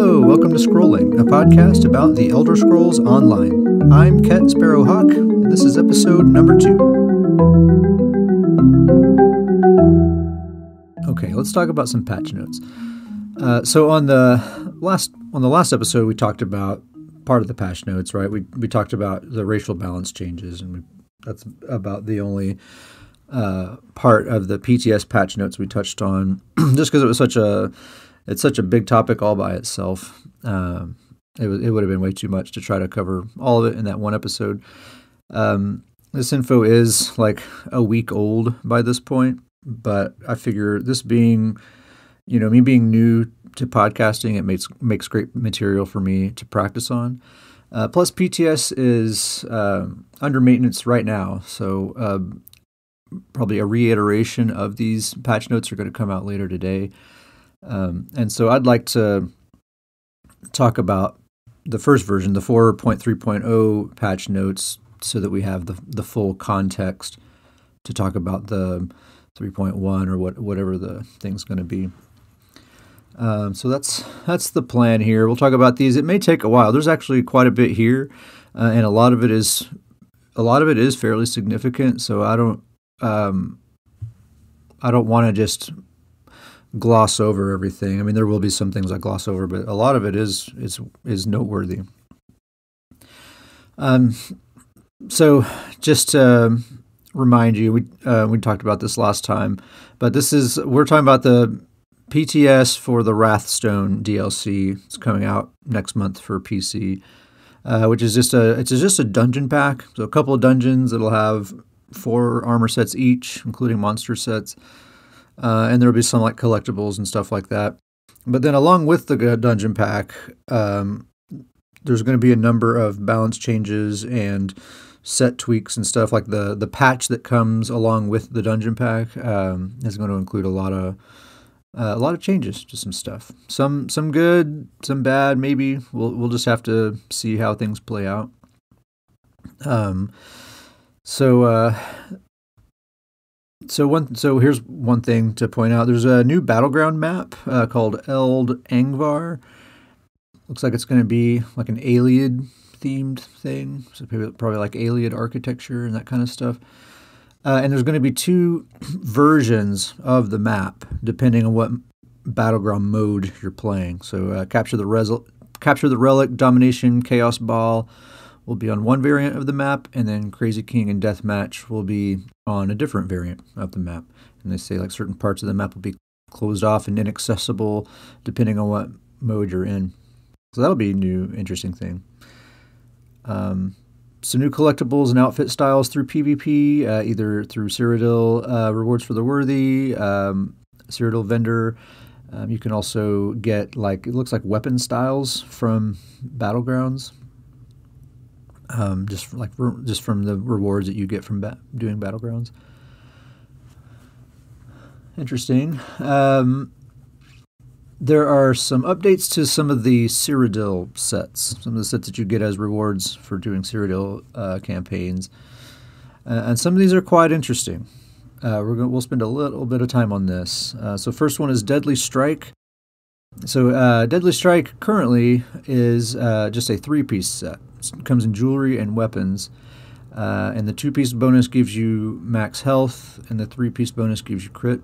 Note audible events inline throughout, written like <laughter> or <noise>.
Hello, welcome to Scrolling, a podcast about the Elder Scrolls Online. I'm Ket Sparrowhawk, and this is episode number two. Okay, let's talk about some patch notes. Uh, so on the last on the last episode, we talked about part of the patch notes, right? We we talked about the racial balance changes, and we, that's about the only uh, part of the PTS patch notes we touched on, <clears throat> just because it was such a it's such a big topic all by itself. Um, it, w- it would have been way too much to try to cover all of it in that one episode. Um, this info is like a week old by this point, but I figure this being, you know, me being new to podcasting, it makes makes great material for me to practice on. Uh, plus, PTS is uh, under maintenance right now, so uh, probably a reiteration of these patch notes are going to come out later today. Um, and so I'd like to talk about the first version, the 4.3.0 patch notes, so that we have the, the full context to talk about the 3.1 or what, whatever the thing's going to be. Um, so that's that's the plan here. We'll talk about these. It may take a while. There's actually quite a bit here, uh, and a lot of it is a lot of it is fairly significant. So I don't um, I don't want to just gloss over everything. I mean, there will be some things I gloss over, but a lot of it is is is noteworthy. Um, so just to remind you, we uh, we talked about this last time, but this is we're talking about the PTS for the Wrathstone DLC. It's coming out next month for PC, uh, which is just a it's just a dungeon pack. So a couple of dungeons that'll have four armor sets each, including monster sets uh, and there'll be some like collectibles and stuff like that. But then, along with the dungeon pack, um, there's going to be a number of balance changes and set tweaks and stuff. Like the the patch that comes along with the dungeon pack um, is going to include a lot of uh, a lot of changes to some stuff. Some some good, some bad. Maybe we'll we'll just have to see how things play out. Um, so uh, so one so here's one thing to point out. There's a new battleground map uh, called Eld Angavar. Looks like it's going to be like an Ayleid themed thing. So probably like Ayleid architecture and that kind of stuff. Uh, and there's going to be two <clears throat> versions of the map depending on what battleground mode you're playing. So uh, capture the res- capture the relic, domination, chaos ball will be on one variant of the map, and then Crazy King and Deathmatch will be on a different variant of the map. And they say like certain parts of the map will be closed off and inaccessible depending on what mode you're in. So that'll be a new, interesting thing. Um, some new collectibles and outfit styles through PvP, uh, either through Cyrodiil uh, Rewards for the Worthy, um, Cyrodiil Vendor. Um, you can also get like it looks like weapon styles from Battlegrounds um, just like just from the rewards that you get from ba- doing battlegrounds. Interesting. Um, there are some updates to some of the Cyrodiil sets, some of the sets that you get as rewards for doing Cyrodiil uh, campaigns, uh, and some of these are quite interesting. Uh, we're gonna, we'll spend a little bit of time on this. Uh, so first one is Deadly Strike. So uh, Deadly Strike currently is uh, just a three-piece set comes in jewelry and weapons. Uh, and the two piece bonus gives you max health, and the three piece bonus gives you crit,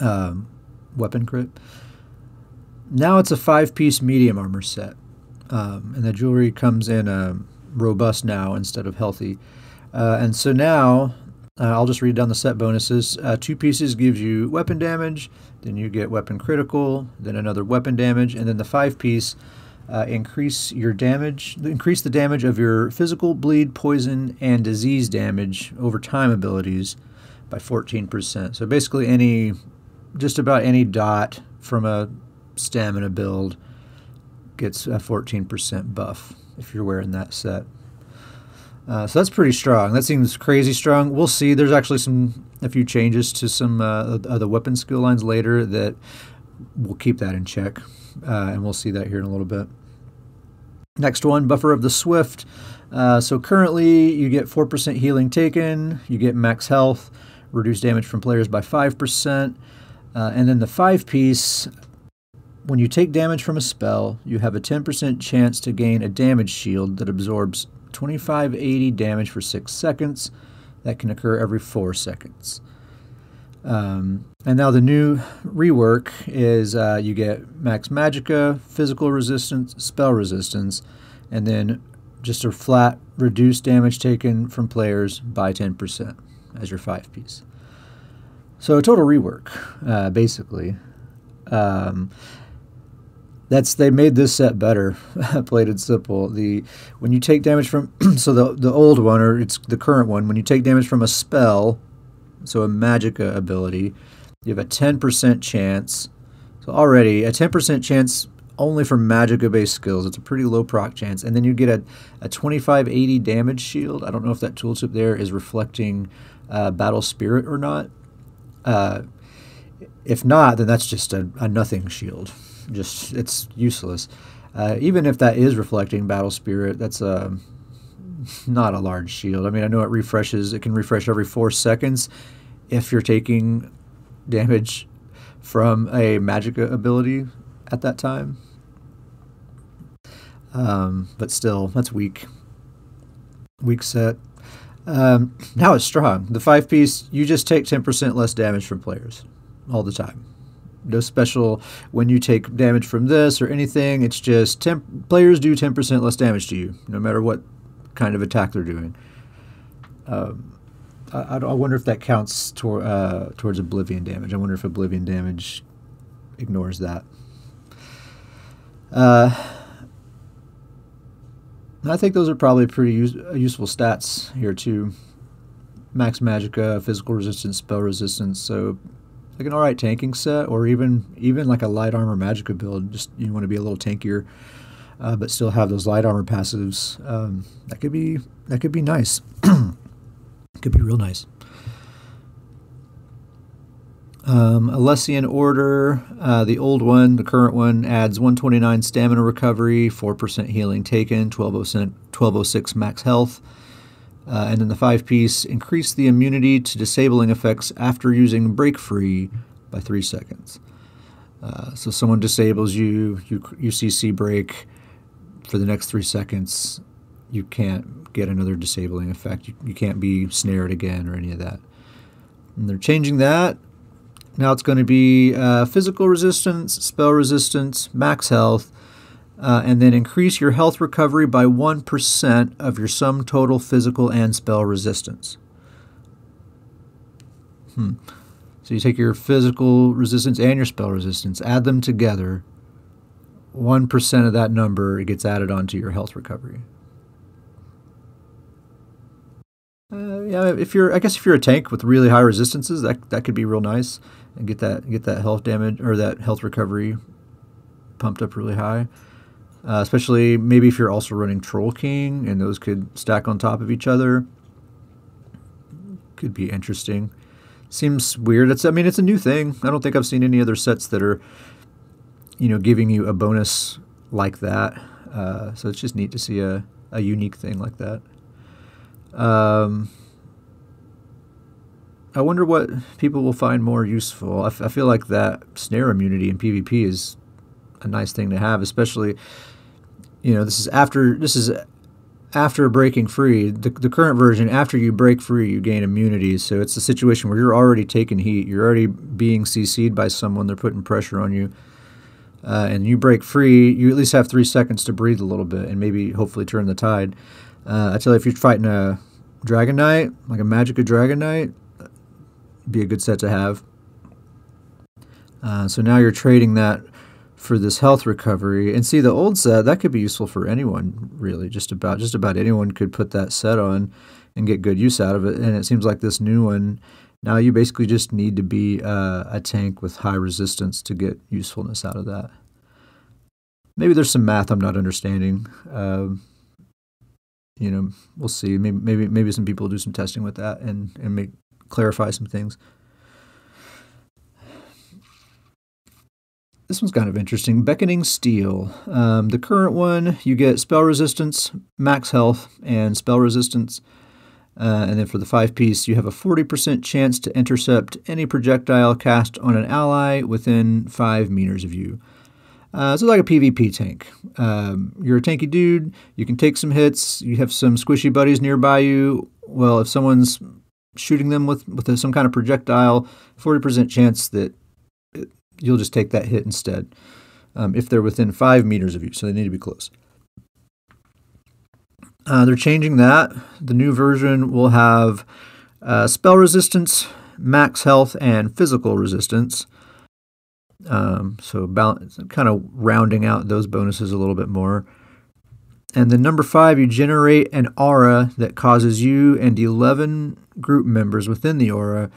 um, weapon crit. Now it's a five piece medium armor set, um, and the jewelry comes in um, robust now instead of healthy. Uh, and so now uh, I'll just read down the set bonuses. Uh, two pieces gives you weapon damage, then you get weapon critical, then another weapon damage, and then the five piece uh, increase your damage, increase the damage of your physical, bleed, poison, and disease damage over time abilities by 14%. So basically, any, just about any dot from a stamina build gets a 14% buff if you're wearing that set. Uh, so that's pretty strong. That seems crazy strong. We'll see. There's actually some a few changes to some uh, of the weapon skill lines later that will keep that in check uh, and we'll see that here in a little bit. Next one, Buffer of the Swift. Uh, so currently, you get 4% healing taken, you get max health, reduce damage from players by 5%, uh, and then the 5 piece when you take damage from a spell, you have a 10% chance to gain a damage shield that absorbs 2580 damage for 6 seconds. That can occur every 4 seconds. Um, and now the new rework is uh, you get max magicka, physical resistance, spell resistance, and then just a flat reduced damage taken from players by 10% as your 5 piece. So a total rework, uh, basically. Um, that's they made this set better, <laughs> plain and simple. The when you take damage from <clears throat> so the the old one or it's the current one when you take damage from a spell, so a magicka ability, you have a ten percent chance. So already a ten percent chance only for magicka based skills. It's a pretty low proc chance, and then you get a a twenty five eighty damage shield. I don't know if that tooltip there is reflecting uh, battle spirit or not. Uh, if not, then that's just a, a nothing shield just it's useless. Uh, even if that is reflecting battle spirit, that's a <laughs> um, not a large shield. I mean, I know it refreshes. It can refresh every four seconds if you're taking damage from a magic ability at that time. Um, but still, that's weak. Weak set. Um, now it's strong. The five piece, you just take 10% less damage from players all the time no special when you take damage from this or anything. It's just temp- players do 10% less damage to you, no matter what kind of attack they're doing. Um, I, I, wonder if that counts tor- uh, towards Oblivion damage. I wonder if Oblivion damage ignores that. Uh, I think those are probably pretty use- useful stats here too. Max Magicka, physical resistance, spell resistance. So like an alright tanking set, or even even like a light armor magicka build. Just you want to be a little tankier, uh, but still have those light armor passives. Um, that could be that could be nice. <clears throat> could be real nice. Um, Alessian Order, uh, the old one, the current one, adds 129 stamina recovery, 4% healing taken, 1206 max health. Uh, and then the five piece, increase the immunity to disabling effects after using break free by three seconds. Uh, so someone disables you, you, UCC break for the next three seconds. You can't get another disabling effect. You, you can't be snared again or any of that. And they're changing that. Now it's going to be uh, physical resistance, spell resistance, max health, uh, and then increase your health recovery by 1% of your sum total physical and spell resistance. Hmm. So you take your physical resistance and your spell resistance, add them together. 1% of that number gets added onto your health recovery. Uh, yeah, if you're, I guess if you're a tank with really high resistances, that that could be real nice, and get that get that health damage or that health recovery pumped up really high. Uh, especially maybe if you're also running Troll King and those could stack on top of each other. Could be interesting. Seems weird. It's I mean it's a new thing. I don't think I've seen any other sets that are you know giving you a bonus like that. Uh, so it's just neat to see a, a unique thing like that. Um, I wonder what people will find more useful. I, feel like that snare immunity in PvP is a nice thing to have, especially you know this is after this is after breaking free. The, the current version after you break free you gain immunity. So it's a situation where you're already taking heat. You're already being cc'd by someone. They're putting pressure on you. Uh, and you break free you at least have three seconds to breathe a little bit and maybe hopefully turn the tide uh, i tell you if you're fighting a dragon knight like a magicka dragon knight be a good set to have uh, so now you're trading that for this health recovery. And see the old set that could be useful for anyone really. Just about just about anyone could put that set on and get good use out of it. And it seems like this new one now you basically just need to be uh, a tank with high resistance to get usefulness out of that. Maybe there's some math I'm not understanding. Um, you know, we'll see. Maybe maybe maybe some people do some testing with that and and make clarify some things. This one's kind of interesting. Beckoning Steel. Um, the current one, you get spell resistance, max health, and spell resistance. Uh, and then for the five piece, you have a 40% chance to intercept any projectile cast on an ally within five meters of you. Uh, so like a PvP tank. Um, you're a tanky dude. You can take some hits. You have some squishy buddies nearby you. Well, if someone's shooting them with with some kind of projectile, forty percent chance that it, you'll just take that hit instead. Um, if they're within five meters of you, so they need to be close. Uh, they're changing that. The new version will have uh, spell resistance, max health, and physical resistance. Um, so balance, kind of rounding out those bonuses a little bit more. And then number five, you generate an aura that causes you and 11 group members within the aura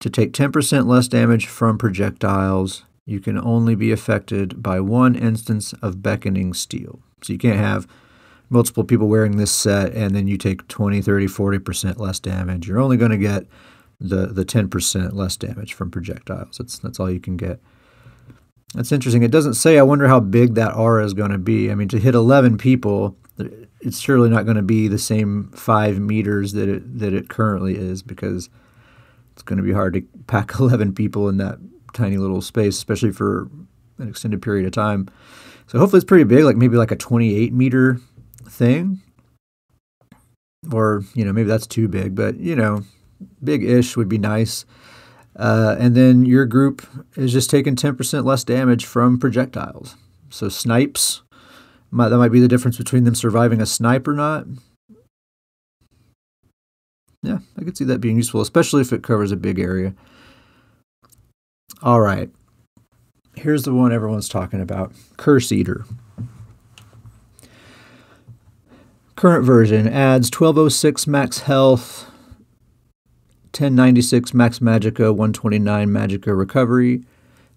to take 10% less damage from projectiles. You can only be affected by one instance of beckoning steel. So you can't have multiple people wearing this set and then you take 20, 30, 40% less damage. You're only going to get the, the 10% less damage from projectiles. That's, that's all you can get. That's interesting. It doesn't say, I wonder how big that aura is going to be. I mean, to hit 11 people, it's surely not going to be the same five meters that it, that it currently is because it's going to be hard to pack <laughs> 11 people in that tiny little space, especially for an extended period of time. So hopefully it's pretty big, like maybe like a 28 meter thing. Or, you know, maybe that's too big, but, you know, big ish would be nice. Uh, and then your group is just taking 10% less damage from projectiles. So snipes, might, that might be the difference between them surviving a snipe or not. Yeah, I could see that being useful, especially if it covers a big area. All right. Here's the one everyone's talking about Curse Eater. Current version adds 1206 max health, 1096 max magicka, 129 magicka recovery,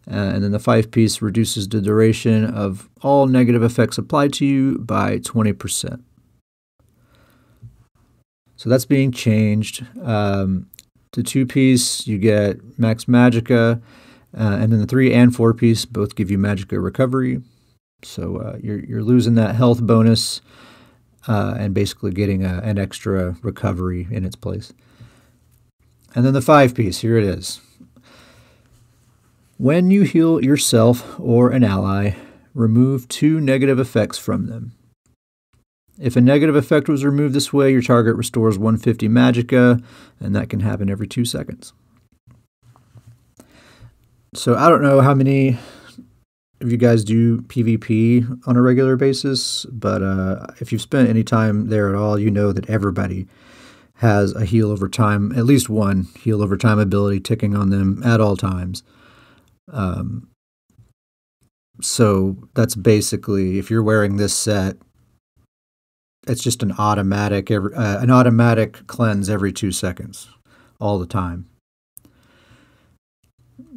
uh, and then the five piece reduces the duration of all negative effects applied to you by 20%. So that's being changed. Um, the two piece, you get max magicka, uh, and then the three and four piece both give you magicka recovery. So uh, you're, you're losing that health bonus uh, and basically getting a, an extra recovery in its place. And then the five piece, here it is. When you heal yourself or an ally, remove two negative effects from them. If a negative effect was removed this way, your target restores 150 magicka, and that can happen every two seconds. So I don't know how many of you guys do PvP on a regular basis, but uh, if you've spent any time there at all, you know that everybody has a heal over time, at least one heal over time ability ticking on them at all times. Um, so that's basically if you're wearing this set, it's just an automatic every, uh, an automatic cleanse every two seconds, all the time.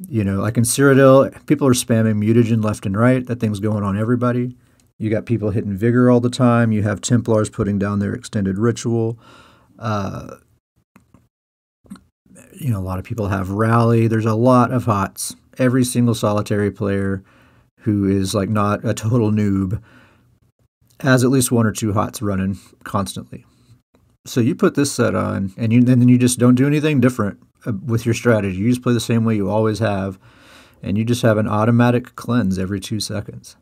You know, like in Cyrodiil, people are spamming mutagen left and right. That thing's going on everybody. You got people hitting vigor all the time. You have Templars putting down their extended ritual. Uh, you know, a lot of people have rally. There's a lot of hots. Every single solitary player who is like not a total noob has at least one or two hots running constantly. So you put this set on, and you and then you just don't do anything different uh, with your strategy. You just play the same way you always have, and you just have an automatic cleanse every two seconds.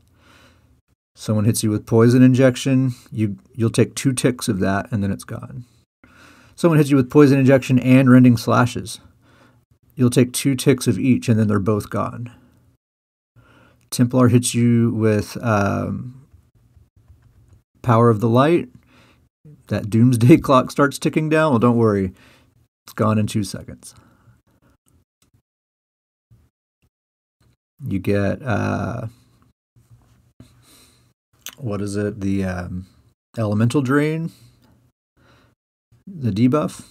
Someone hits you with poison injection, you you'll take two ticks of that, and then it's gone. Someone hits you with poison injection and rending slashes. You'll take two ticks of each, and then they're both gone. Templar hits you with um, power of the light. That doomsday <laughs> clock starts ticking down. Well, don't worry, it's gone in two seconds. You get uh, what is it? The um, elemental drain the debuff,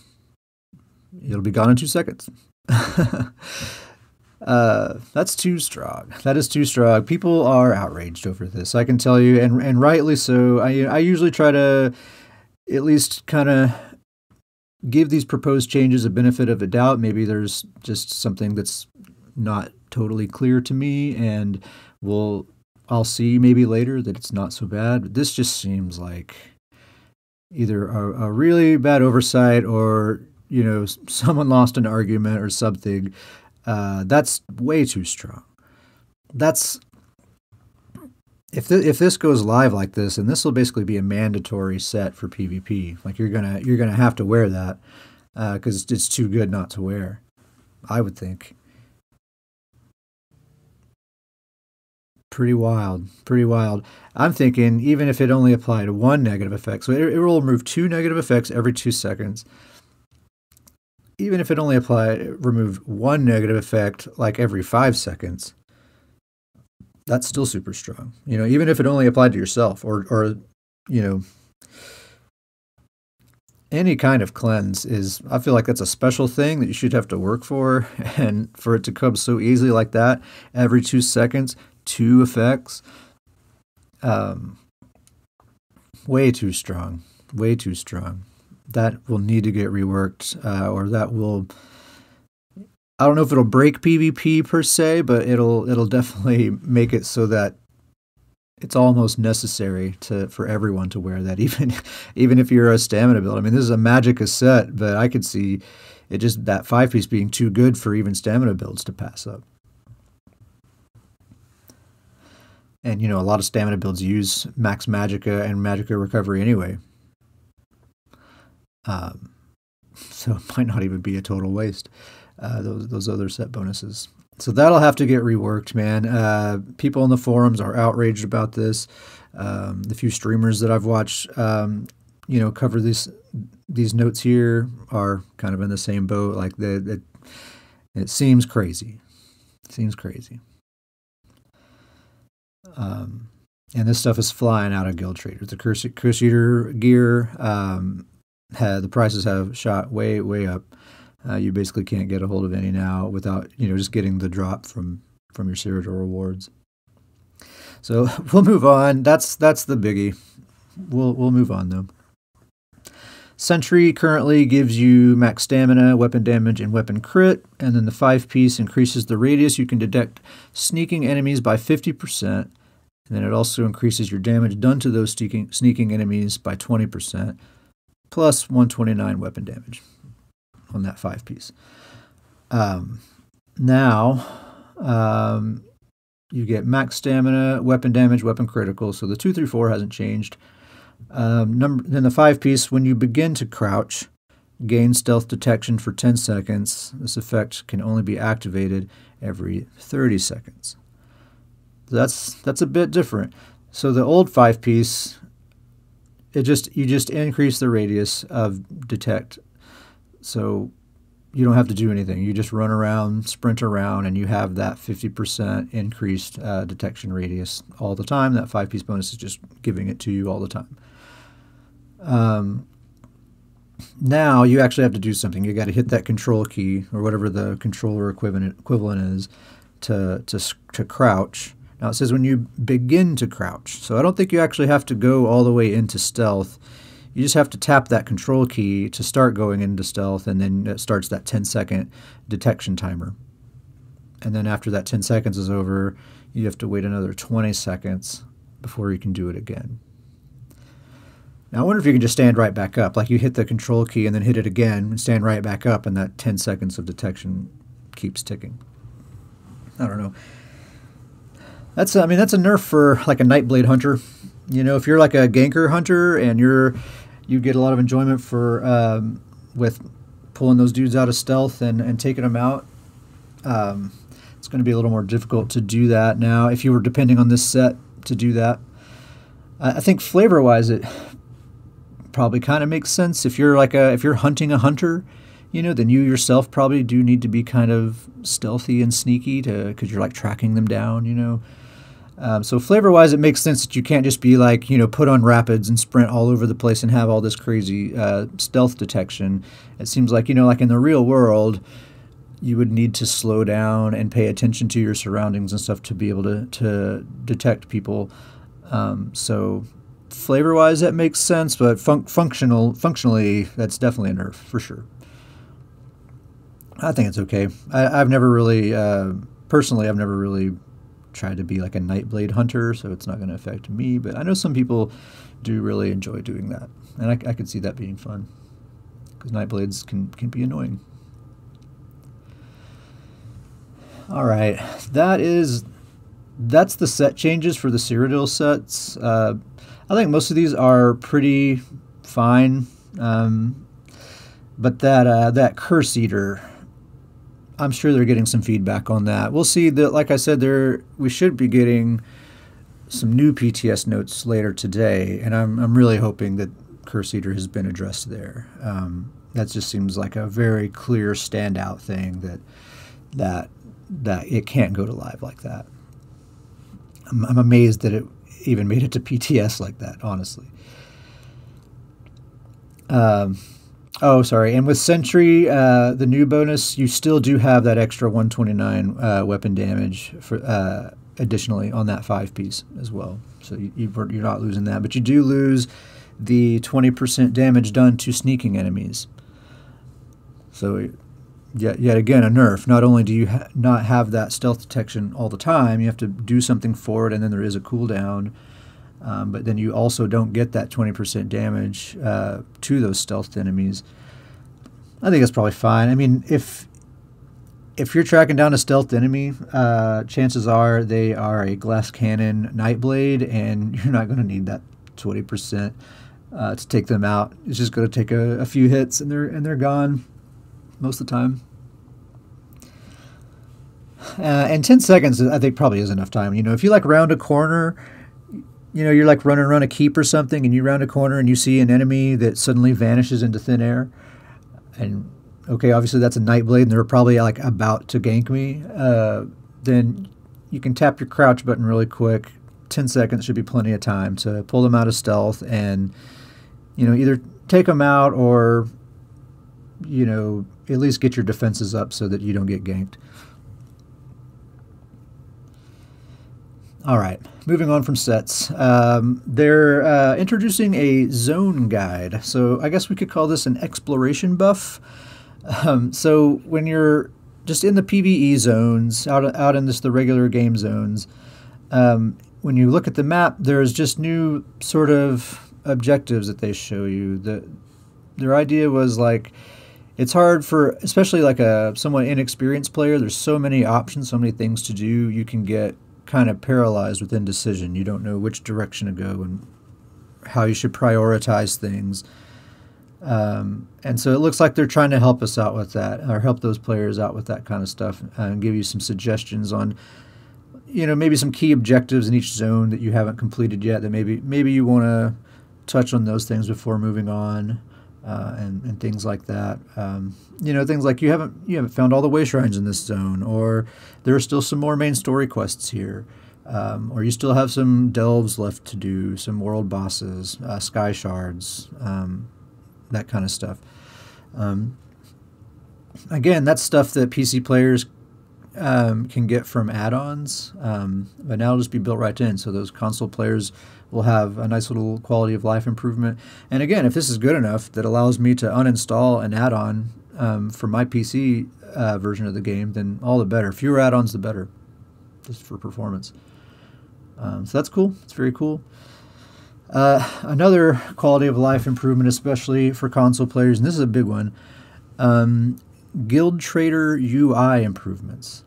it'll be gone in two seconds. <laughs> uh, that's too strong. That is too strong. People are outraged over this. I can tell you, and and rightly so. I I usually try to at least kind of give these proposed changes a benefit of a doubt. Maybe there's just something that's not totally clear to me, and we'll I'll see maybe later that it's not so bad. But this just seems like either a, a really bad oversight or you know <laughs> someone lost an argument or something. Uh, that's way too strong. That's if th- if this goes live like this, and this will basically be a mandatory set for PvP. Like you're gonna you're gonna have to wear that because uh, it's too good not to wear. I would think. Pretty wild, pretty wild. I'm thinking even if it only applied one negative effect, so it, it will remove two negative effects every two seconds. Even if it only applied remove one negative effect like every five seconds, that's still super strong. You know, even if it only applied to yourself or or you know any kind of cleanse is I feel like that's a special thing that you should have to work for <laughs> and for it to come so easily like that every 2 seconds two effects. Um, way too strong, way too strong. That will need to get reworked, uh, or that will. I don't know if it'll break PvP per se, but it'll it'll definitely make it so that it's almost necessary to for everyone to wear that, <laughs> even even if you're a stamina build. I mean, this is a Magicka set, but I could see it just that five piece being too good for even stamina builds to pass up. And you know, a lot of stamina builds use max magicka and magicka recovery anyway. Um, <laughs> so it might not even be a total waste. Uh, those those other set bonuses. So that'll have to get reworked, man. Uh, people in the forums are outraged about this. Um, the few streamers that I've watched, um, you know, cover these these notes here are kind of in the same boat. Like the, it seems crazy. It seems crazy. Um, and this stuff is flying out of Guild Traders. The Crusader gear, um, had, the prices have shot way, way up. Uh, you basically can't get a hold of any now without, you know, just getting the drop from from your Cyrodiil rewards. So <laughs> we'll move on. That's that's the biggie. We'll we'll move on though. Sentry currently gives you max stamina, weapon damage, and weapon crit, and then the five piece increases the radius you can detect sneaking enemies by 50%, and then it also increases your damage done to those sneaking, sneaking enemies by 20%, plus 129 weapon damage on that five piece. Um, now, um, you get max stamina, weapon damage, weapon critical, so the 234 hasn't changed. Um, number then the five piece when you begin to crouch, gain stealth detection for 10 seconds. This effect can only be activated every 30 seconds. That's that's a bit different. So the old five piece, it just you just increase the radius of detect. So you don't have to do anything. You just run around, sprint around, and you have that 50% increased uh, detection radius all the time. That five piece bonus is just giving it to you all the time. Um, now you actually have to do something. You got to hit that control key or whatever the controller equivalent equivalent is to to to crouch. Now it says when you begin to crouch. So I don't think you actually have to go all the way into stealth. You just have to tap that control key to start going into stealth, and then it starts that 10 second detection timer. And then after that 10 seconds is over, you have to wait another 20 seconds before you can do it again. Now I wonder if you can just stand right back up, like you hit the control key and then hit it again and stand right back up, and that 10 seconds of detection keeps ticking. I don't know. That's I mean that's a nerf for like a Nightblade hunter. You know, if you're like a ganker hunter and you're you get a lot of enjoyment for um, with pulling those dudes out of stealth and, and taking them out. Um, it's going to be a little more difficult to do that now if you were depending on this set to do that. I think flavor wise, it probably kind of makes sense if you're like a if you're hunting a hunter you know then you yourself probably do need to be kind of stealthy and sneaky to because you're like tracking them down you know um, so flavor wise it makes sense that you can't just be like you know put on rapids and sprint all over the place and have all this crazy uh, stealth detection it seems like you know like in the real world you would need to slow down and pay attention to your surroundings and stuff to be able to, to detect people um, so flavor wise that makes sense, but fun- functional functionally that's definitely a nerf for sure. I think it's okay. I, have never really uh, personally I've never really tried to be like a Nightblade hunter, so it's not going to affect me. But I know some people do really enjoy doing that, and I, I could see that being fun because Nightblades can can be annoying. All right, that is that's the set changes for the Cyrodiil sets. Uh, I think most of these are pretty fine, um, but that uh, that Curse Eater, I'm sure they're getting some feedback on that. We'll see that. Like I said, there we should be getting some new PTS notes later today, and I'm I'm really hoping that Curse Eater has been addressed there. Um, that just seems like a very clear standout thing that that that it can't go to live like that. I'm, I'm amazed that it even made it to PTS like that, honestly. Um, oh, sorry. And with Sentry, uh, the new bonus, you still do have that extra 129 uh, weapon damage for uh, additionally on that five piece as well. So you, you're not losing that, but you do lose the 20% damage done to sneaking enemies. So yet, yet again, a nerf. Not only do you ha not have that stealth detection all the time, you have to do something for it, and then there is a cooldown. Um, but then you also don't get that 20% damage uh, to those stealthed enemies. I think that's probably fine. I mean, if if you're tracking down a stealthed enemy, uh, chances are they are a glass cannon nightblade, and <laughs> you're not going to need that 20% uh, to take them out. It's just going to take a, a few hits, and they're and they're gone most of the time. Uh, and 10 seconds, I think, probably is enough time. You know, if you like round a corner, you know, you're like running around a keep or something, and you round a corner and you see an enemy that suddenly vanishes into thin air, and okay, obviously that's a Nightblade, and they're probably like about to gank me. Uh, then you can tap your crouch button really quick. 10 seconds should be plenty of time to pull them out of stealth and, you know, either take them out or, you know, at least get your defenses up so that you don't get ganked. All right, moving on from sets. Um, they're uh, introducing a zone guide. So I guess we could call this an exploration buff. Um, so when you're just in the PVE zones, out, out in this, the regular game zones, um, when you look at the map, there's just new sort of objectives that they show you. The, their idea was like, it's hard for especially like a somewhat inexperienced player there's so many options so many things to do you can get kind of paralyzed with indecision. You don't know which direction to go and how you should prioritize things. Um, and so it looks like they're trying to help us out with that or help those players out with that kind of stuff and give you some suggestions on you know maybe some key objectives in each zone that you haven't completed yet that maybe maybe you want to touch on those things before moving on uh, and, and things like that. Um, you know, things like you haven't you haven't found all the way shrines in this zone, or there are still some more main story quests here, um, or you still have some delves left to do, some world bosses, uh, sky shards, um, that kind of stuff. Um, again, that's stuff that PC players um, can get from add-ons, um, but now it'll just be built right in. So those console players will have a nice little quality of life improvement. And again, if this is good enough that allows me to uninstall an add-on um, for my PC uh, version of the game, then all the better. Fewer add-ons, the better, just for performance. Um, so that's cool. It's very cool. Uh, another quality of life improvement, especially for console players, and this is a big one. Um, Guild Trader UI improvements.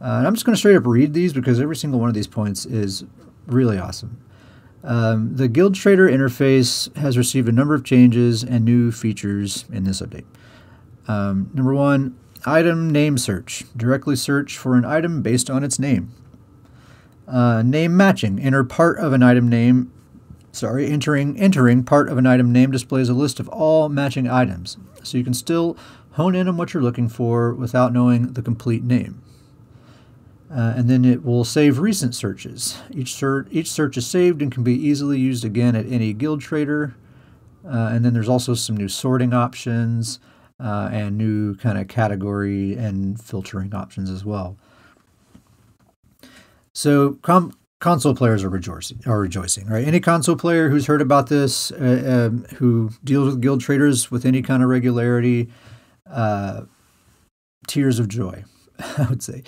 Uh, and I'm just going to straight up read these because every single one of these points is really awesome. Um, the Guild Trader interface has received a number of changes and new features in this update. Um, number one, item name search. Directly search for an item based on its name. Uh, name matching. Enter part of an item name. Sorry, entering entering part of an item name displays a list of all matching items, so you can still hone in on what you're looking for without knowing the complete name. Uh, and then it will save recent searches. Each, ser each search is saved and can be easily used again at any guild trader. Uh, and then there's also some new sorting options uh, and new kind of category and filtering options as well. So console players are rejoicing, are rejoicing, right? Any console player who's heard about this, uh, um, who deals with guild traders with any kind of regularity, uh, tears of joy, <laughs> I would say.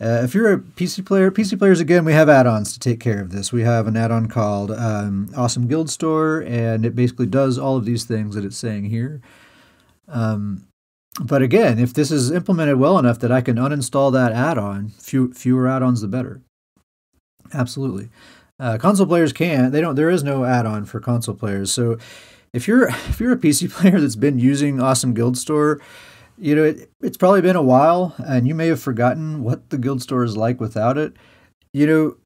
Uh, if you're a PC player, PC players again, we have add-ons to take care of this. We have an add-on called um, Awesome Guild Store, and it basically does all of these things that it's saying here. Um, but again, if this is implemented well enough that I can uninstall that add-on, few, fewer add-ons the better. Absolutely. Uh, console players can't. They don't. There is no add-on for console players. So if you're <laughs> if you're a PC player that's been using Awesome Guild Store, you know it, it's probably been a while, and you may have forgotten what the Guild Store is like without it. You know,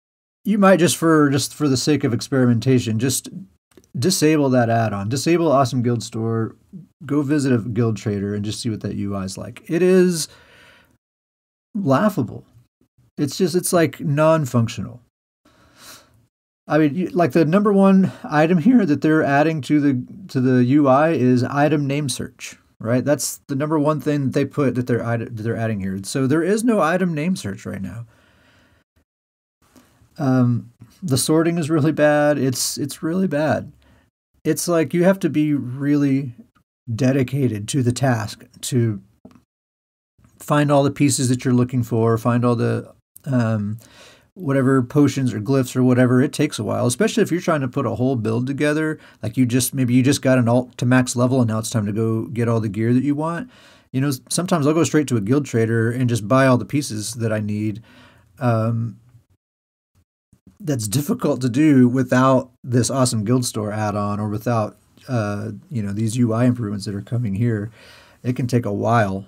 you might just for just for the sake of experimentation, just disable that add-on. Disable Awesome Guild Store. Go visit a guild trader and just see what that UI is like. It is laughable. It's just it's like non-functional. I mean, like the number one item here that they're adding to the to the UI is item name search, right? That's the number one thing that they put that they're that they're adding here. So there is no item name search right now. Um, the sorting is really bad. It's it's really bad. It's like you have to be really dedicated to the task to find all the pieces that you're looking for, find all the um, whatever potions or glyphs or whatever, it takes a while, especially if you're trying to put a whole build together. Like you just maybe you just got an alt to max level and now it's time to go get all the gear that you want. You know, sometimes I'll go straight to a guild trader and just buy all the pieces that I need. Um, that's difficult to do without this awesome guild store add-on or without uh, you know these UI improvements that are coming here. It can take a while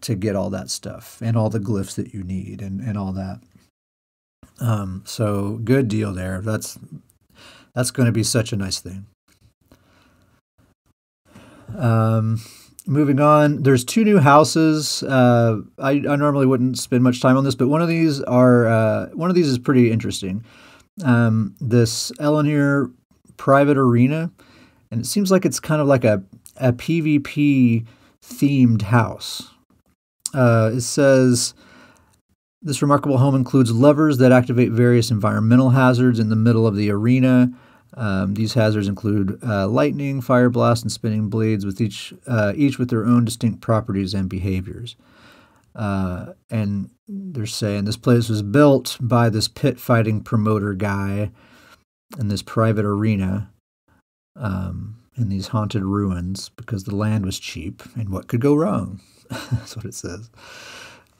to get all that stuff and all the glyphs that you need and, and all that. Um, so good deal there. That's that's going to be such a nice thing. Um, moving on, there's two new houses. Uh, I, I normally wouldn't spend much time on this, but one of these are uh, one of these is pretty interesting. Um, this Elinhir private arena, and it seems like it's kind of like a a PvP themed house. Uh, it says this remarkable home includes levers that activate various environmental hazards in the middle of the arena. Um, these hazards include uh, lightning, fire blast, and spinning blades, with each uh, each with their own distinct properties and behaviors. Uh, and they're saying this place was built by this pit fighting promoter guy in this private arena um, in these haunted ruins because the land was cheap and what could go wrong? <laughs> That's what it says.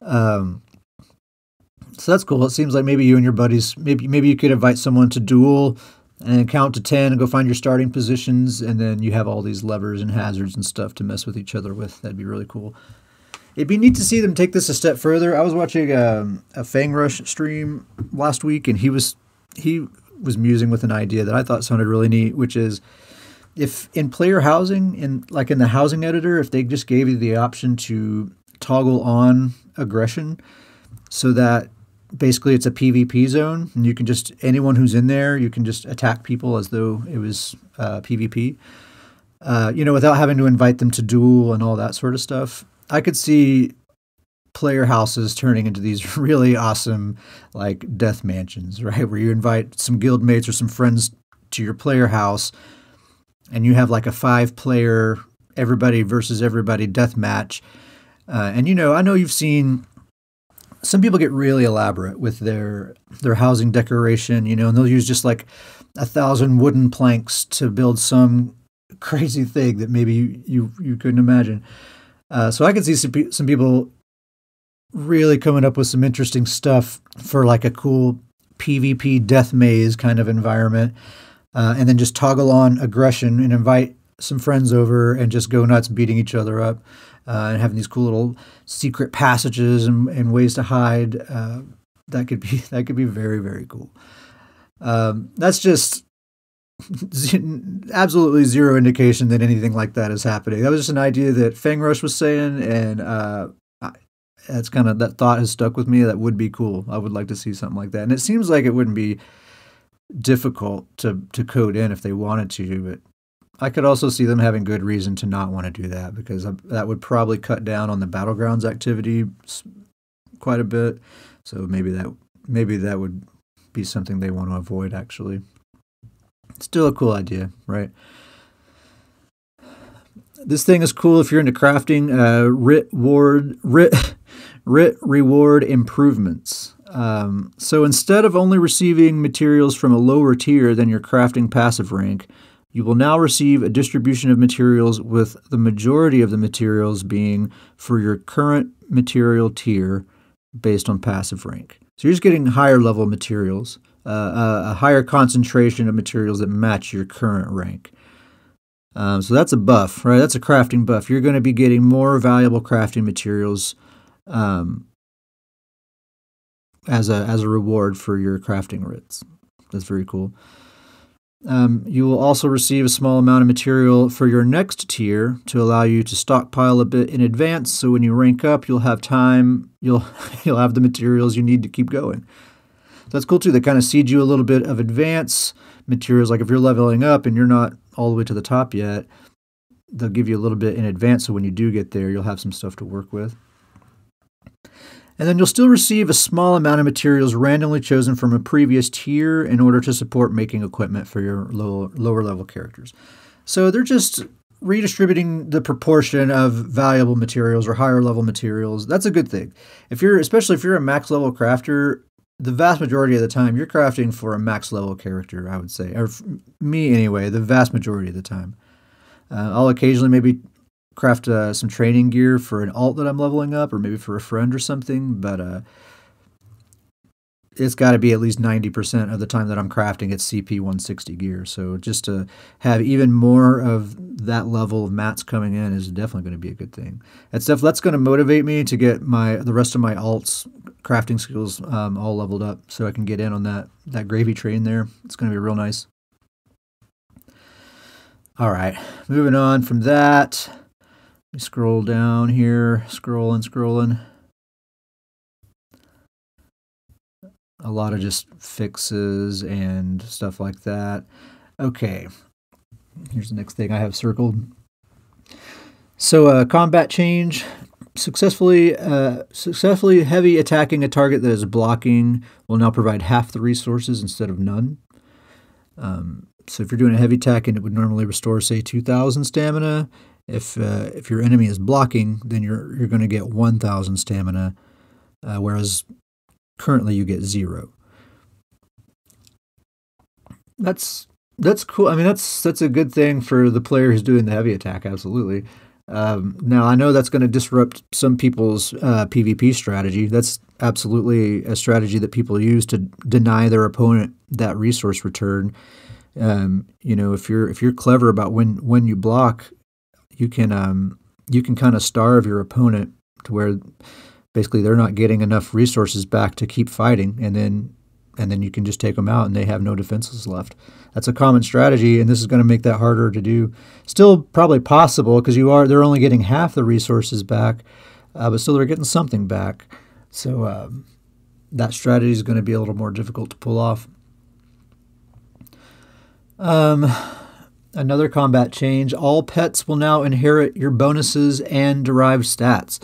Um, so that's cool. It seems like maybe you and your buddies, maybe maybe you could invite someone to duel and count to 10 and go find your starting positions and then you have all these levers and hazards and stuff to mess with each other with. That'd be really cool. It'd be neat to see them take this a step further. I was watching um, a Fengrush stream last week and he was he was musing with an idea that I thought sounded really neat, which is if in player housing in like in the housing editor, if they just gave you the option to toggle on aggression so that basically it's a PvP zone, and you can just anyone who's in there, you can just attack people as though it was uh, PvP. Uh, you know, without having to invite them to duel and all that sort of stuff. I could see player houses turning into these <laughs> really awesome like death mansions, right? Where you invite some guild mates or some friends to your player house, and you have like a five player everybody versus everybody death match. Uh, and you know, I know you've seen some people get really elaborate with their their housing decoration, you know, and they'll use just like a thousand wooden planks to build some <laughs> crazy thing that maybe you you, you couldn't imagine. Uh, so I can see some, some people really coming up with some interesting stuff for like a cool PvP death maze kind of environment, uh, and then just toggle on aggression and invite some friends over and just go nuts beating each other up uh, and having these cool little secret passages and, and ways to hide. Uh, that could be <laughs> that could be very very cool. Um, that's just <laughs> absolutely zero indication that anything like that is happening. That was just an idea that Fengrush was saying, and uh, that's kind of that thought has stuck with me. That would be cool. I would like to see something like that, and it seems like it wouldn't be difficult to to code in if they wanted to, but I could also see them having good reason to not want to do that because that would probably cut down on the battlegrounds activity quite a bit. So maybe that maybe that would be something they want to avoid. Actually, still a cool idea, right? This thing is cool if you're into crafting. Uh, writ ward writ writ <laughs> reward improvements. Um, so instead of only receiving materials from a lower tier than your crafting passive rank, you will now receive a distribution of materials with the majority of the materials being for your current material tier based on passive rank. So you're just getting higher level materials uh, a higher concentration of materials that match your current rank. Um, so that's a buff, right? That's a crafting buff. You're going to be getting more valuable crafting materials um, as a as a reward for your crafting writs. That's very cool. Um, you will also receive a small amount of material for your next tier to allow you to stockpile a bit in advance. So when you rank up, you'll have time. You'll <laughs> you'll have the materials you need to keep going. That's cool too. They kind of seed you a little bit of advance materials. Like if you're leveling up and you're not all the way to the top yet, they'll give you a little bit in advance. So when you do get there, you'll have some stuff to work with. And then you'll still receive a small amount of materials randomly chosen from a previous tier in order to support making equipment for your lower, lower level characters. So they're just redistributing the proportion of valuable materials or higher level materials. That's a good thing. If you're especially if you're a max level crafter, the vast majority of the time you're crafting for a max level character, I would say, or me anyway. The vast majority of the time, uh, I'll occasionally maybe craft uh, some training gear for an alt that I'm leveling up, or maybe for a friend or something. But uh, it's got to be at least 90% of the time that I'm crafting it's CP 160 gear. So just to have even more of that level of mats coming in is definitely going to be a good thing. That stuff that's going to motivate me to get my the rest of my alts crafting skills um, all leveled up so I can get in on that that gravy train there. It's going to be real nice. All right, moving on from that. Scroll down here, scrolling, scrolling. a lot of just fixes and stuff like that. Okay, here's the next thing I have circled. So, uh, combat change successfully uh, successfully heavy attacking a target that is blocking will now provide half the resources instead of none. Um, so if you're doing a heavy attack and it would normally restore say 2,000 stamina, if uh, if your enemy is blocking, then you're you're going to get 1,000 stamina, uh, whereas currently you get zero. That's that's cool. I mean, that's that's a good thing for the player who's doing the heavy attack. Absolutely. Um, now I know that's going to disrupt some people's uh, PvP strategy. That's absolutely a strategy that people use to deny their opponent that resource return. Um, you know, if you're if you're clever about when when you block, you can um, you can kind of starve your opponent to where basically they're not getting enough resources back to keep fighting, and then and then you can just take them out and they have no defenses left. That's a common strategy, and this is going to make that harder to do. Still, probably possible because you are they're only getting half the resources back, uh, but still they're getting something back. So um, that strategy is going to be a little more difficult to pull off. Um, another combat change: all pets will now inherit your bonuses and derived stats.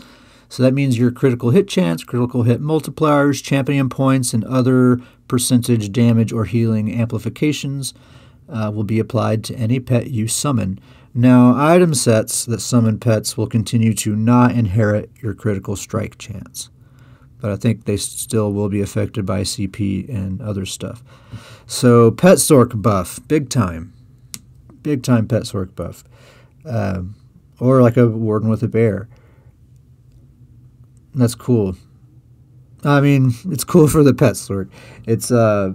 So that means your critical hit chance, critical hit multipliers, champion points, and other percentage damage or healing amplifications uh, will be applied to any pet you summon. Now, item sets that summon pets will continue to not inherit your critical strike chance, but I think they still will be affected by CP and other stuff. So, Pet Sorc buff, big time. Big time Pet Sorc buff. Um, or like a Warden with a Bear. That's cool. I mean, <laughs> it's cool for the pet sorc. It's uh,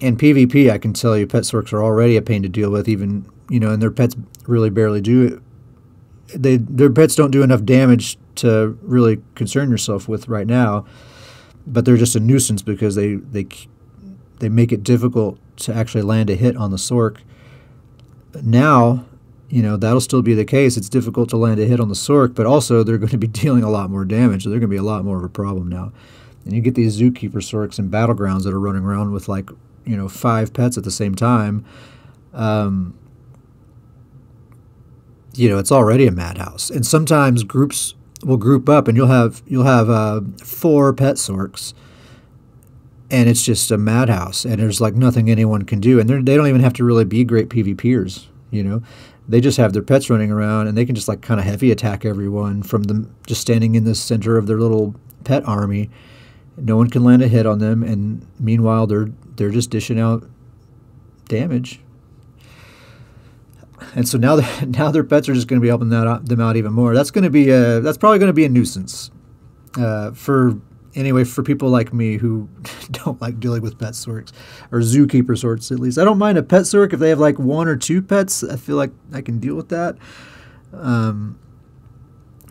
in PvP. I can tell you, pet sorcs are already a pain to deal with. Even you know, and their pets really barely do it. They their pets don't do enough damage to really concern yourself with right now, but they're just a nuisance because they they they make it difficult to actually land a hit on the sorc. Now you know that'll still be the case. It's difficult to land a hit on the Sorc, but also they're going to be <laughs> dealing a lot more damage. So they're going to be a lot more of a problem now. And you get these zookeeper Sorcs in battlegrounds that are running around with like you know five pets at the same time. Um, you know it's already a madhouse, and sometimes groups will group up, and you'll have you'll have uh, four pet Sorcs and it's just a madhouse and there's like nothing anyone can do and they don't even have to really be great pvpers you know they just have their pets running around and they can just like kind of heavy attack everyone from them just standing in the center of their little pet army. No one can land a hit on them, and meanwhile they're they're just dishing out damage. And so now, <laughs> now their pets are just going to be helping that them out even more. That's going to be a, that's probably going to be a nuisance uh, for anyway, for people like me who <laughs> don't like dealing with pet sorcs or zookeeper sorcs, at least, I don't mind a pet sorc if they have like one or two pets. I feel like I can deal with that. Um,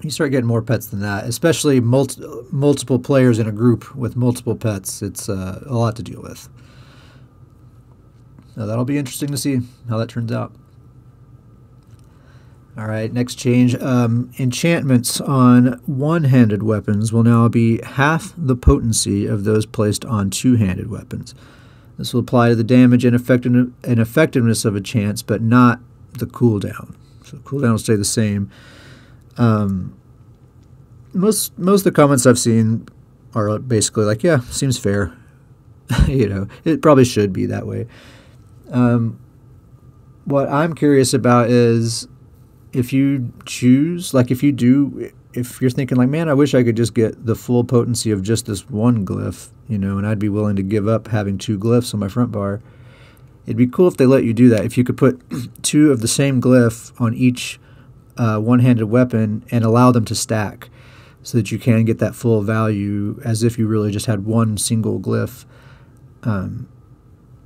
you start getting more pets than that, especially multi- multiple players in a group with multiple pets. It's uh, a lot to deal with. So that'll be interesting to see how that turns out. All right, next change. Um, enchantments on one handed weapons will now be half the potency of those placed on two handed weapons. This will apply to the damage and, and effectiveness of enchants, but not the cooldown. So cooldown will stay the same. Um, most most of the comments I've seen are basically like, yeah, seems fair. <laughs> you know, it probably should be that way. Um, what I'm curious about is if you choose, like if you do, if you're thinking like, man, I wish I could just get the full potency of just this one glyph, you know, and I'd be willing to give up having two glyphs on my front bar. It'd be cool if they let you do that. If you could put <clears throat> two of the same glyph on each uh, one-handed weapon and allow them to stack, so that you can get that full value as if you really just had one single glyph. Um,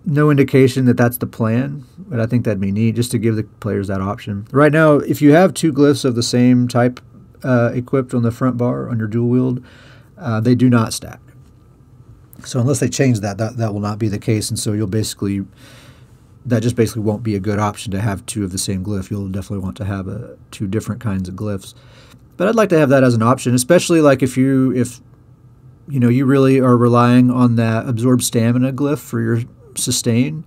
no indication that that's the plan, but I think that'd be neat just to give the players that option. Right now, if you have two glyphs of the same type uh, equipped on the front bar on your dual wield, uh, they do not stack. So unless they change that, that that will not be the case, and so you'll basically that just basically won't be a good option to have two of the same glyph. You'll definitely want to have a, two different kinds of glyphs. But I'd like to have that as an option, especially like if you if you know you really are relying on that absorb stamina glyph for your sustain,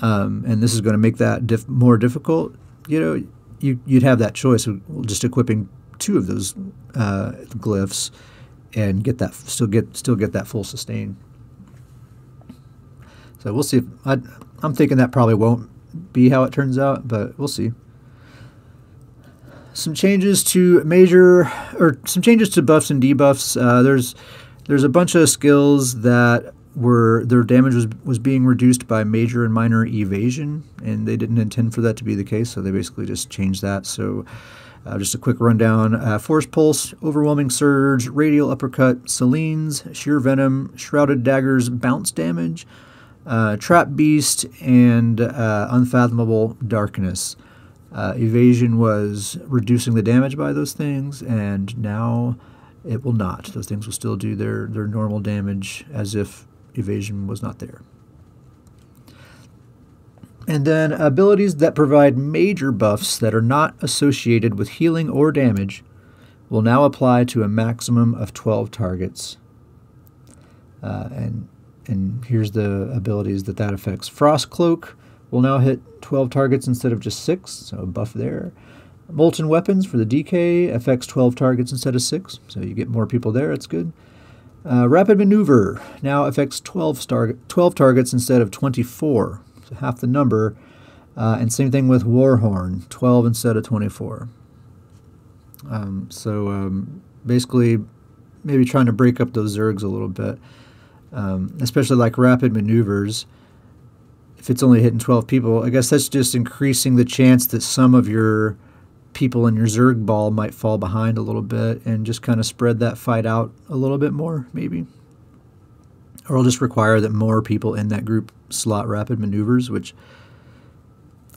um, and this is going to make that diff- more difficult, you know, you, would have that choice of just equipping two of those uh, glyphs and get that still get still get that full sustain. So we'll see. If, I, I'm thinking that probably won't be how it turns out, but we'll see. Some changes to major, or some changes to buffs and debuffs. Uh, there's there's a bunch of skills that were their damage was, was being reduced by major and minor evasion, and they didn't intend for that to be the case, so they basically just changed that. So, uh, just a quick rundown: uh, Force Pulse, Overwhelming Surge, Radial Uppercut, Celine's, Sheer Venom, Shrouded Daggers, Bounce Damage, uh, Trap Beast, and uh, Unfathomable Darkness. Uh, evasion was reducing the damage by those things, and now it will not. Those things will still do their, their normal damage as if evasion was not there. And then abilities that provide major buffs that are not associated with healing or damage will now apply to a maximum of 12 targets. Uh, and and here's the abilities that that affects. Frost Cloak will now hit 12 targets instead of just 6, so a buff there. Molten Weapons for the DK affects 12 targets instead of 6, so you get more people there, it's good. Uh, rapid Maneuver now affects 12, star- 12 targets instead of 24, so half the number. Uh, and same thing with Warhorn, 12 instead of 24. Um, so um, basically, maybe trying to break up those Zergs a little bit, um, especially like rapid maneuvers. If it's only hitting 12 people, I guess that's just increasing the chance that some of your people in your Zerg ball might fall behind a little bit and just kind of spread that fight out a little bit more, maybe. Or it'll just require that more people in that group slot rapid maneuvers, which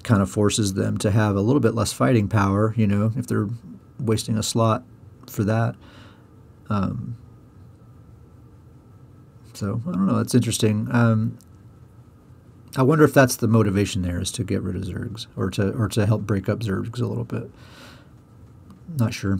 kind of forces them to have a little bit less fighting power, you know, if they're wasting a slot for that. Um, so I don't know. It's interesting. Um, I wonder if that's the motivation there is to get rid of Zergs or to or to help break up Zergs a little bit. Not sure.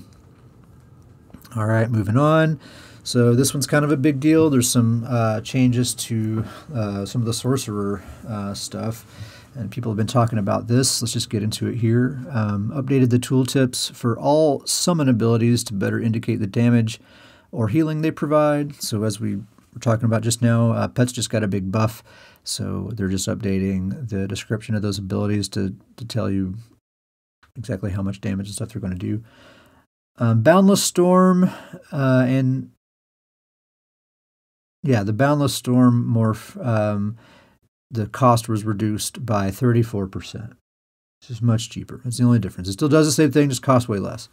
All right, moving on. So this one's kind of a big deal. There's some uh, changes to uh, some of the sorcerer uh, stuff, and people have been talking about this. Let's just get into it here. Um, updated the tooltips for all summon abilities to better indicate the damage or healing they provide. So as we were talking about just now, uh, pets just got a big buff so they're just updating the description of those abilities to, to tell you exactly how much damage and stuff they're going to do. Um, Boundless Storm uh, and yeah, the Boundless Storm morph, um, the cost was reduced by 34%. It's just much cheaper. It's the only difference. It still does the same thing, just costs way less.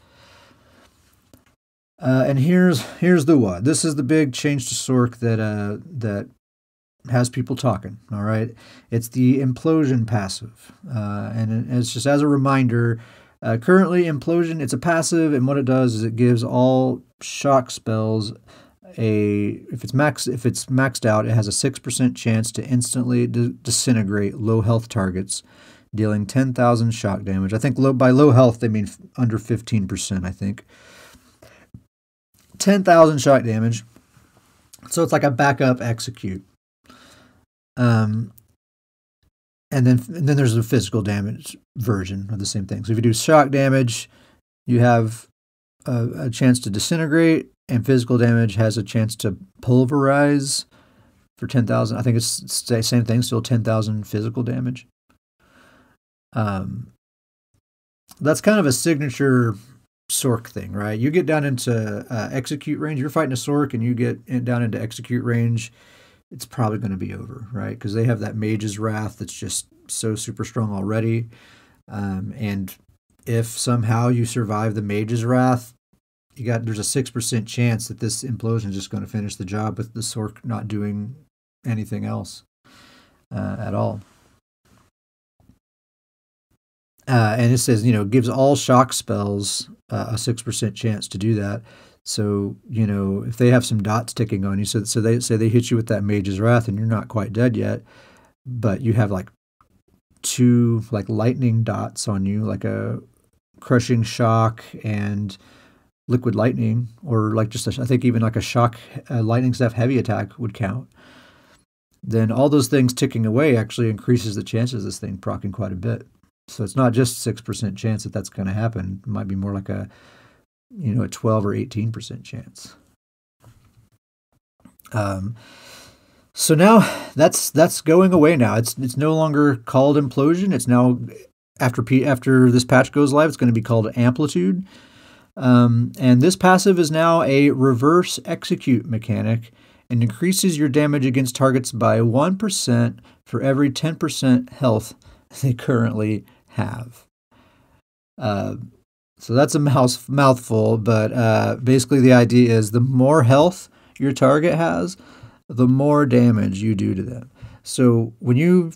Uh, and here's here's the what. This is the big change to Sorc that uh, that has people talking. All right, it's the implosion passive, uh, and it's just as a reminder. Uh, currently, implosion it's a passive, and what it does is it gives all shock spells a if it's max if it's maxed out, it has a six percent chance to instantly disintegrate low health targets, dealing ten thousand shock damage. I think low by low health they mean under fifteen percent. I think. 10,000 shock damage. So it's like a backup execute. Um, and then and then there's a physical damage version of the same thing. So if you do shock damage, you have a, a chance to disintegrate, and physical damage has a chance to pulverize for 10,000. I think it's the same thing, still 10,000 physical damage. Um, that's kind of a signature Sorc thing, right? You get down into uh, execute range. You're fighting a Sorc, and you get down into execute range. It's probably going to be over, right? Because they have that Mage's Wrath that's just so super strong already. Um, and if somehow you survive the Mage's Wrath, you got there's a six percent chance that this implosion is just going to finish the job with the Sorc not doing anything else uh, at all. Uh, and it says, you know, gives all shock spells uh, a 6% chance to do that. So, you know, if they have some dots ticking on you, so, so they say they hit you with that Mage's Wrath and you're not quite dead yet, but you have like two like lightning dots on you, like a crushing shock and liquid lightning, or like just, a, I think even like a shock, lightning staff heavy attack would count. Then all those things ticking away actually increases the chances of this thing procking quite a bit. So it's not just 6% chance that that's going to happen. It might be more like a, you know, a 12 or 18% chance. Um, so now that's that's going away now. It's it's no longer called implosion. It's now after P, after this patch goes live, it's going to be called amplitude. Um, and this passive is now a reverse execute mechanic and increases your damage against targets by 1% for every 10% health they currently have. Uh, so that's a mouse mouthful, but uh, basically the idea is the more health your target has, the more damage you do to them. So when you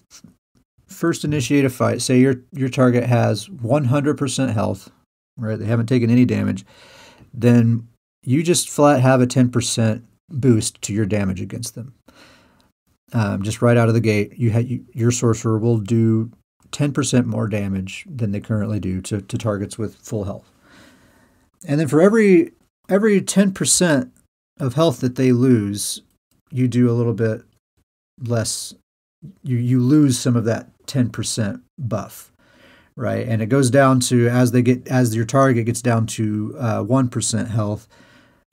first initiate a fight, say your your target has 100% health, right? They haven't taken any damage, then you just flat have a 10% boost to your damage against them. Um, just right out of the gate, you, ha- you your sorcerer will do 10% more damage than they currently do to, to targets with full health. And then for every every 10% of health that they lose, you do a little bit less you you lose some of that 10% buff right and it goes down to as they get as your target gets down to uh, 1% health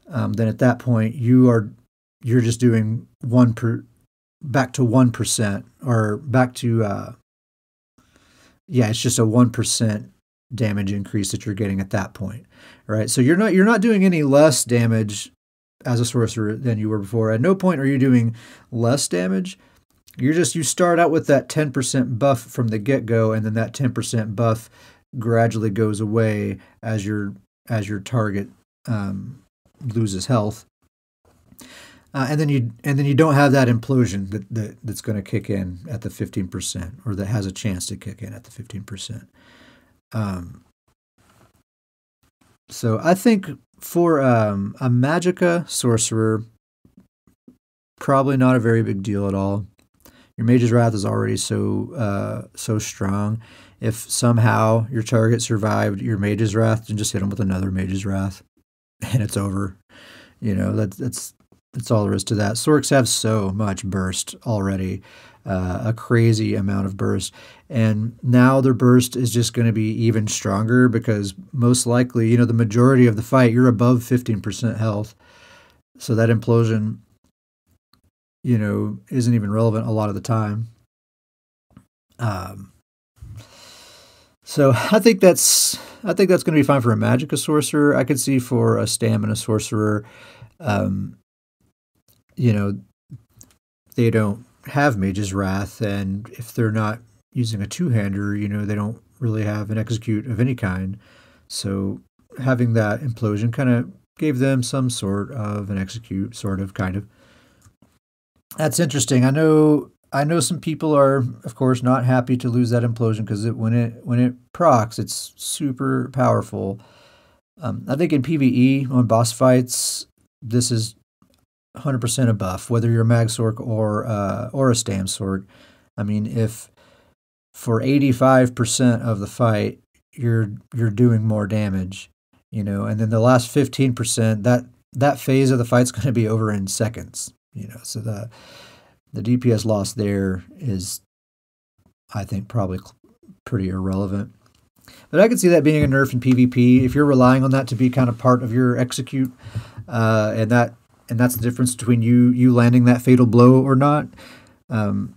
um, then at that point you are you're just doing one per back to 1% or back to uh, yeah, it's just a 1% damage increase that you're getting at that point. Right? So you're not you're not doing any less damage as a sorcerer than you were before. At no point are you doing less damage. You're just you start out with that 10% buff from the get-go and then that 10% buff gradually goes away as your as your target um, loses health. Uh, and then you and then you don't have that implosion that, that that's going to kick in at the 15% or that has a chance to kick in at the 15%. Um, so I think for um, a magica sorcerer, probably not a very big deal at all. Your Mage's Wrath is already so uh, so strong. If somehow your target survived your Mage's Wrath, then just hit them with another Mage's Wrath, and it's over. You know that that's that's all there is to that. Sorcs have so much burst already, uh, a crazy amount of burst. And now their burst is just going to be even stronger because most likely, you know, the majority of the fight, you're above 15% health. So that implosion, you know, isn't even relevant a lot of the time. Um, so I think that's I think that's going to be fine for a Magicka sorcerer. I could see for a stamina sorcerer. Um, you know, they don't have Mage's Wrath, and if they're not using a two hander, you know, they don't really have an execute of any kind. So having that implosion kind of gave them some sort of an execute, sort of, kind of. That's interesting. I know. I know some people are, of course, not happy to lose that implosion because it, when it when it procs, it's super powerful. Um, I think in PVE on boss fights, this is 100% a buff, whether you're a Magsorc or uh, or a Stam Sorc. I mean, if for 85% of the fight you're you're doing more damage, you know, and then the last 15% that that phase of the fight's going to be over in seconds, you know. So the the DPS loss there is I think probably pretty irrelevant. But I could see that being a nerf in PvP if you're relying on that to be kind of part of your execute, uh, and that and that's the difference between you you landing that fatal blow or not. Um,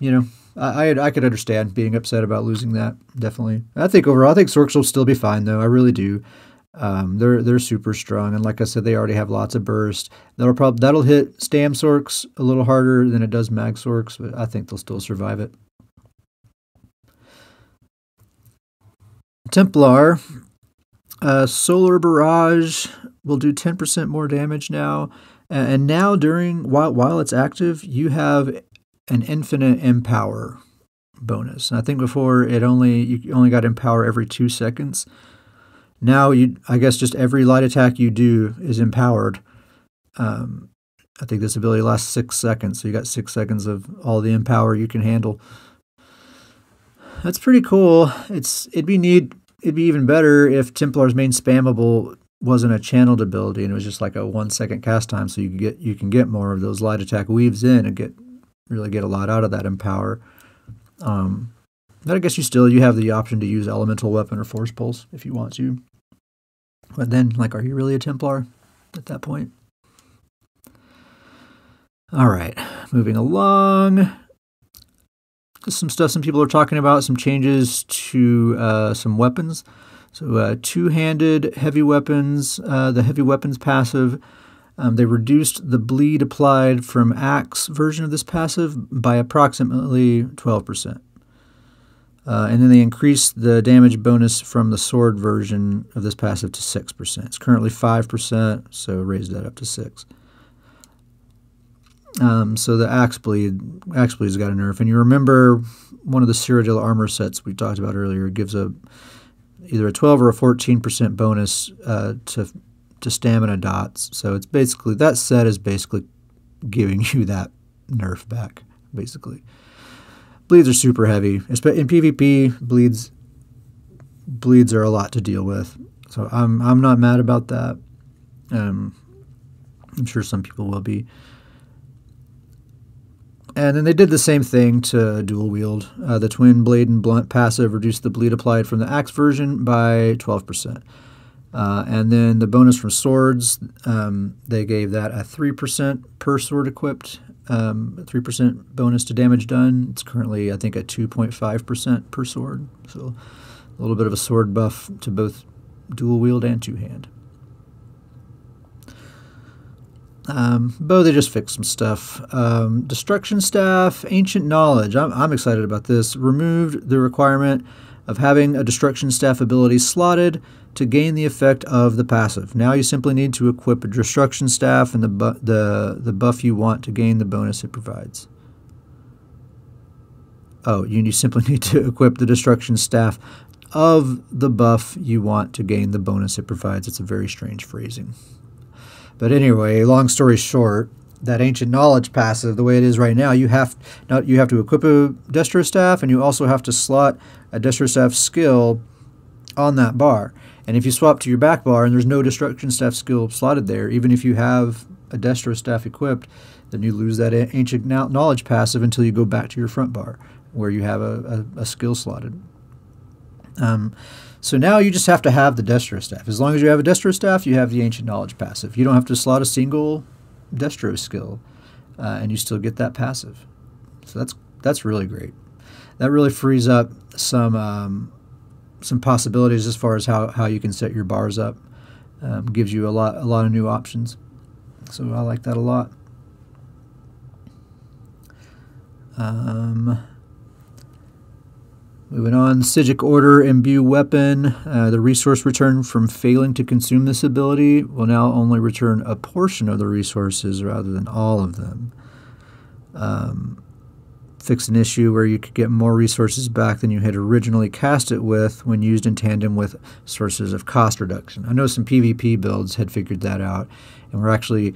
you know, I, I, I could understand being upset about losing that. Definitely, I think overall, I think Sorcs will still be fine though. I really do. Um, they're they're super strong, and like I said, they already have lots of burst. That'll probably that'll hit Stam Sorcs a little harder than it does Mag Sorcs, but I think they'll still survive it. Templar, uh, Solar Barrage will do 10% more damage now. And now during while while it's active, you have an infinite empower bonus. And I think before it only you only got empower every two seconds. Now you I guess just every light attack you do is empowered. Um, I think this ability lasts six seconds, so you got six seconds of all the empower you can handle. That's pretty cool. It's it'd be neat. It'd be even better if Templar's main spammable wasn't a channeled ability and it was just like a one second cast time, so you can get you can get more of those light attack weaves in and get really get a lot out of that empower. Um, but I guess you still you have the option to use elemental weapon or force pulse if you want to. But then, like, are you really a Templar at that point? All right, moving along some stuff some people are talking about, some changes to uh, some weapons. So, uh, two handed heavy weapons, uh, the heavy weapons passive, um, they reduced the bleed applied from Axe version of this passive by approximately 12%. Uh, and then they increased the damage bonus from the sword version of this passive to 6%. It's currently 5%, so raised that up to 6 um, so the axe bleed, axe bleed's got a nerf, and you remember one of the Cyrodiil armor sets we talked about earlier gives a either a 12 or a 14 percent bonus uh, to to stamina dots. So it's basically that set is basically giving <laughs> you that nerf back, basically. Bleeds are super heavy. In PvP, bleeds bleeds are a lot to deal with. So I'm I'm not mad about that. Um, I'm sure some people will be. And then they did the same thing to dual wield. Uh, the twin blade and blunt passive reduced the bleed applied from the axe version by 12%. Uh, and then the bonus from swords, um, they gave that a 3% per sword equipped, um, 3% bonus to damage done. It's currently, I think, at 2.5% per sword. So a little bit of a sword buff to both dual wield and two hand. Um, Bo, they just fixed some stuff. Um, destruction staff, ancient knowledge. I'm, I'm excited about this. Removed the requirement of having a destruction staff ability slotted to gain the effect of the passive. Now you simply need to equip a destruction staff and the bu- the the buff you want to gain the bonus it provides. Oh, you simply <laughs> need to equip the destruction staff of the buff you want to gain the bonus it provides. It's a very strange phrasing. But anyway, long story short, that ancient knowledge passive, the way it is right now, you have now you have to equip a Destro staff, and you also have to slot a Destro staff skill on that bar. And if you swap to your back bar and there's no destruction staff skill slotted there, even if you have a Destro staff equipped, then you lose that ancient knowledge passive until you go back to your front bar where you have a, a, a skill slotted. Um, so now you just have to have the Destro staff. As long as you have a Destro staff, you have the Ancient Knowledge passive. You don't have to slot a single Destro skill, uh, and you still get that passive. So that's that's really great. That really frees up some um, some possibilities as far as how, how you can set your bars up. Um, gives you a lot a lot of new options. So I like that a lot. Um, Moving on, Psijic Order Imbue Weapon. Uh, the resource return from failing to consume this ability will now only return a portion of the resources rather than all of them. Um, fix an issue where you could get more resources back than you had originally cast it with when used in tandem with sources of cost reduction. I know some PvP builds had figured that out, and we're actually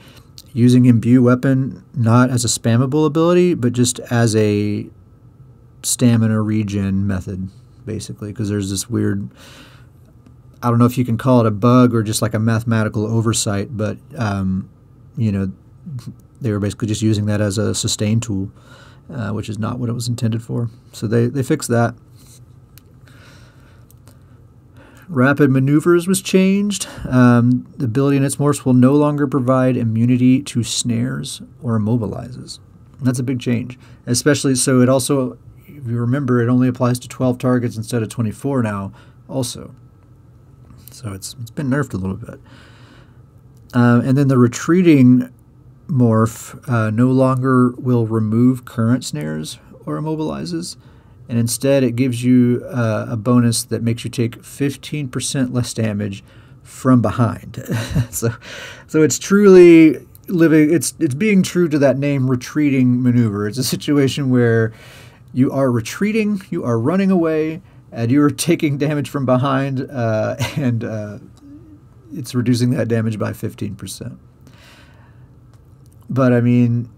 using Imbue Weapon not as a spammable ability, but just as a stamina regen method, basically, because there's this weird. I don't know if you can call it a bug or just like a mathematical oversight, but um, you know, they were basically just using that as a sustain tool, uh, which is not what it was intended for. So they they fixed that. Rapid maneuvers was changed. Um, the ability in its morphs will no longer provide immunity to snares or immobilizes. That's a big change, especially so. It also if you remember, it only applies to 12 targets instead of 24 now, also. So it's, it's been nerfed a little bit. Uh, and then the retreating morph uh, no longer will remove current snares or immobilizes, and instead it gives you uh, a bonus that makes you take 15% less damage from behind. <laughs> so, so it's truly living. It's it's being true to that name, retreating maneuver. It's a situation where you are retreating, you are running away, and you are <laughs> taking damage from behind, uh, and uh, it's reducing that damage by 15%. But I mean,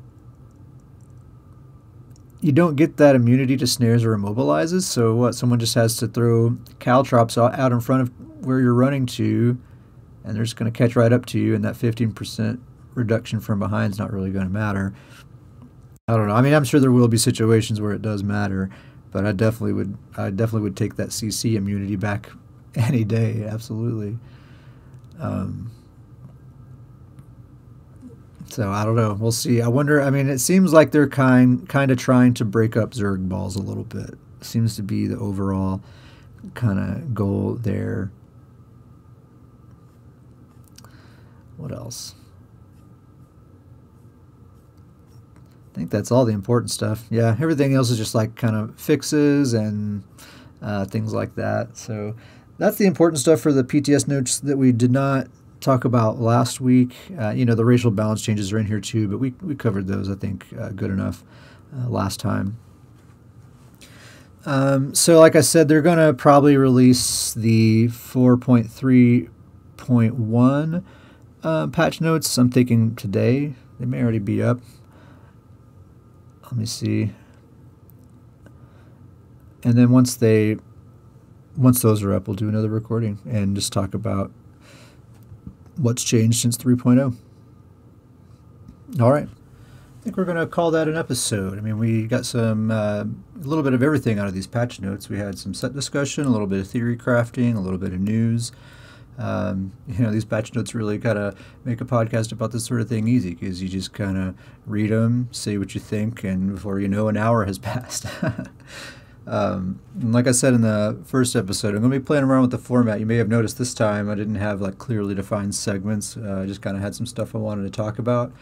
you don't get that immunity to snares or immobilizes, so what? Someone just has to throw caltrops out in front of where you're running to, and they're just going to catch right up to you, and that 15% reduction from behind is not really going to matter. I don't know. I mean, I'm sure there will be situations where it does matter, but I definitely would. I definitely would take that CC immunity back <laughs> any day. Absolutely. Um, so I don't know. We'll see. I wonder. I mean, it seems like they're kind kind of trying to break up Zerg balls a little bit. Seems to be the overall kind of goal there. What else? I think that's all the important stuff. Yeah, everything else is just like kind of fixes and uh, things like that. So that's the important stuff for the PTS notes that we did not talk about last week. Uh, you know, the racial balance changes are in here too, but we, we covered those, I think, uh, good enough uh, last time. Um, so, like I said, they're going to probably release the 4.3.1 uh, patch notes. I'm thinking today. They may already be up. Let me see. And then once they, once those are up, we'll do another recording and just talk about what's changed since 3.0. All right. I think we're going to call that an episode. I mean, we got some, uh, a little bit of everything out of these patch notes. We had some set discussion, a little bit of theory crafting, a little bit of news. Um, you know, these patch notes really kind of make a podcast about this sort of thing easy because you just kind of read them, say what you think, and before you know, an hour has <laughs> passed. um, like I said in the first episode, I'm going to be playing around with the format. You may have noticed this time I didn't have like clearly defined segments. Uh, I just kind of had some stuff I wanted to talk about.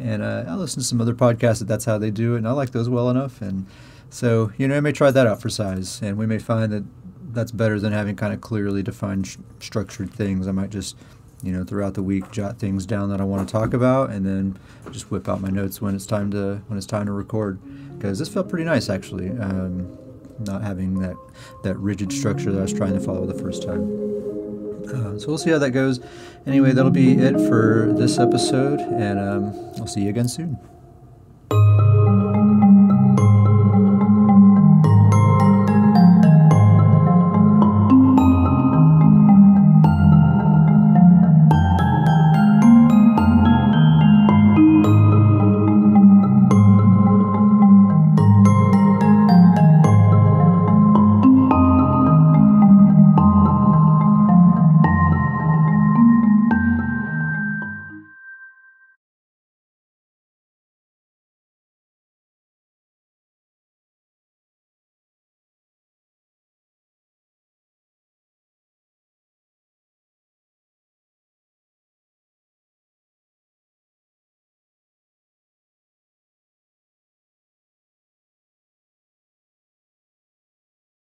And uh, I listened to some other podcasts that that's how they do it, and I like those well enough. And so, you know, I may try that out for size, and we may find that that's better than having kind of clearly defined sh- structured things. I might just, you know, throughout the week jot things down that I want to talk about, and then just whip out my notes when it's time to when it's time to record. Because this felt pretty nice actually, um, not having that that rigid structure that I was trying to follow the first time. Uh, so we'll see how that goes. Anyway, that'll be it for this episode, and um, I'll see you again soon.